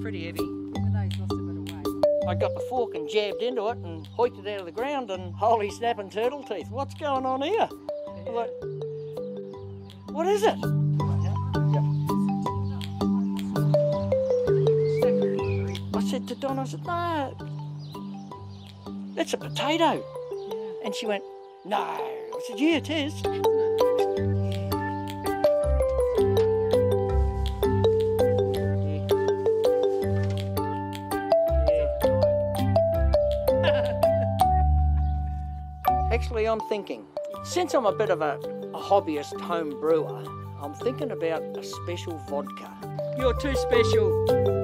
pretty heavy. Even though he's lost a bit of weight. I got the fork and jabbed into it and hoiked it out of the ground and holy snapping turtle teeth. What's going on here? I thought, what is it? I said to Don, I said, no, that's a potato. And she went, no. I said, yeah, it is. Actually, I'm thinking, since I'm a bit of a, a hobbyist home brewer, I'm thinking about a special vodka. You're too special.